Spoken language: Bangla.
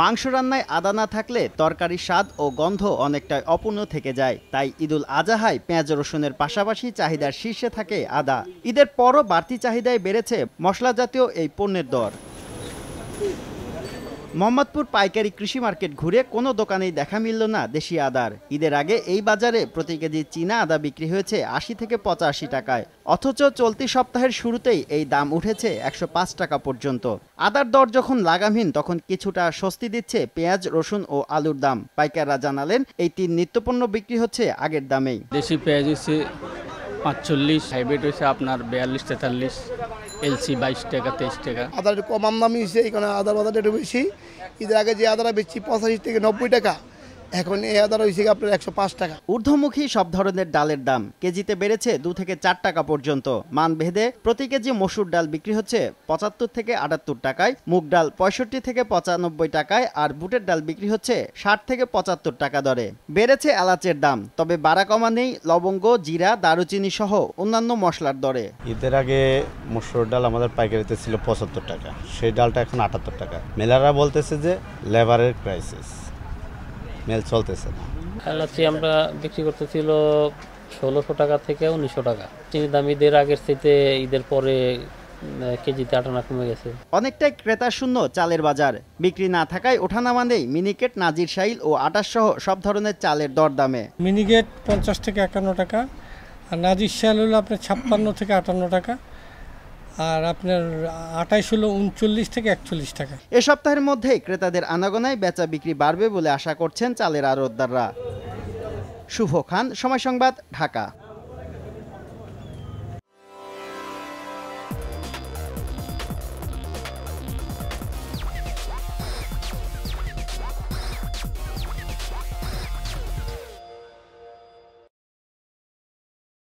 মাংস রান্নায় আদা না থাকলে তরকারির স্বাদ ও গন্ধ অনেকটাই অপূর্ণ থেকে যায়। তাই ঈদুল আজাহায় পেঁয়াজ রসুনের পাশাপাশি চাহিদার শীর্ষে থাকে আদা। ঈদের পরও বাড়তি চাহিদায় বেড়েছে মশলা জাতীয় এই পণ্যের দর। মোহাম্মদপুর পাইকারি কৃষি মার্কেট ঘুরে কোনো দোকানেই দেখা মিলল না দেশি আদার। ঈদের আগে এই বাজারে প্রতি কেজি চীনা আদা বিক্রি হয়েছে আশি থেকে পঁচাশি টাকায়। অথচ চলতি সপ্তাহের শুরুতেই এই দাম উঠেছে একশো পাঁচ টাকা পর্যন্ত। আদার দর যখন লাগামহীন, তখন কিছুটা স্বস্তি দিচ্ছে পেঁয়াজ, রসুন ও আলুর দাম। পাইকাররা জানালেন, এই তিন নিত্যপণ্য বিক্রি হচ্ছে আগের দামেই। দেশি পেঁয়াজ হচ্ছে পাঁচচল্লিশ, হাইব্রিড হয়েছে আপনার বিয়াল্লিশ, তেতাল্লিশ, এলসি বাইশ টাকা, তেইশ টাকা। আদার কম আমদামি হয়েছে এখানে আদার বাজারটা একটু বেশি। ঈদের আগে যে আদারা বেশি পঁচাশি থেকে নব্বই টাকা। এখন এই আদার হয়েছে কি আপনার একশো পাঁচ টাকা। ঊর্ধ্বমুখী সব ধরনের ডালের দাম কেজিতে বেড়েছে দু থেকে চার টাকা পর্যন্ত। মান ভেদে প্রতি কেজি মসুর ডাল বিক্রি হচ্ছে পঁচাত্তর থেকে আটাত্তর টাকায় মুগ ডাল পঁয়ষট্টি থেকে পঁচানব্বই টাকায় আর বুটের ডাল বিক্রি হচ্ছে ষাট থেকে পঁচাত্তর টাকা দরে। বেড়েছে এলাচের দাম তবে বাড়া কমা নেই লবঙ্গ জিরা দারুচিনি সহ অন্যান্য মশলার দরে। ঈদের আগে মসুর ডাল আমাদের পাইকারিতে ছিল পঁচাত্তর টাকা সেই ডালটা এখন আটাত্তর টাকা। মেলাররা বলতেছে যে লেবারের ক্রাইসিস মেল চলতেছে না। এলাচি আমরা বিক্রি করতেছিল ষোলোশো টাকা থেকে উনিশশো টাকা। চিনি দাম ঈদের আগের চাইতে ঈদের পরে কেজিতে আটানা কমে গেছে। অনেকটাই ক্রেতা শূন্য চালের বাজার। বিক্রি না থাকায় ওঠানামা নেই মিনিকেট নাজির শাইল ও আটাশ সহ সব ধরনের চালের দরদামে মিনিগেট পঞ্চাশ থেকে একান্ন টাকা আর নাজির শাল হলো আপনার ছাপ্পান্ন থেকে আটান্ন টাকা। আর আপনার আটাইশ হলো উনচল্লিশ থেকে একচল্লিশ টাকা। এ সপ্তাহের মধ্যেই ক্রেতাদের আনাগোনায় বেচা বিক্রি বাড়বে বলে আশা করছেন চালের আড়তদাররা শুভ খান, সময় সংবাদ, ঢাকা।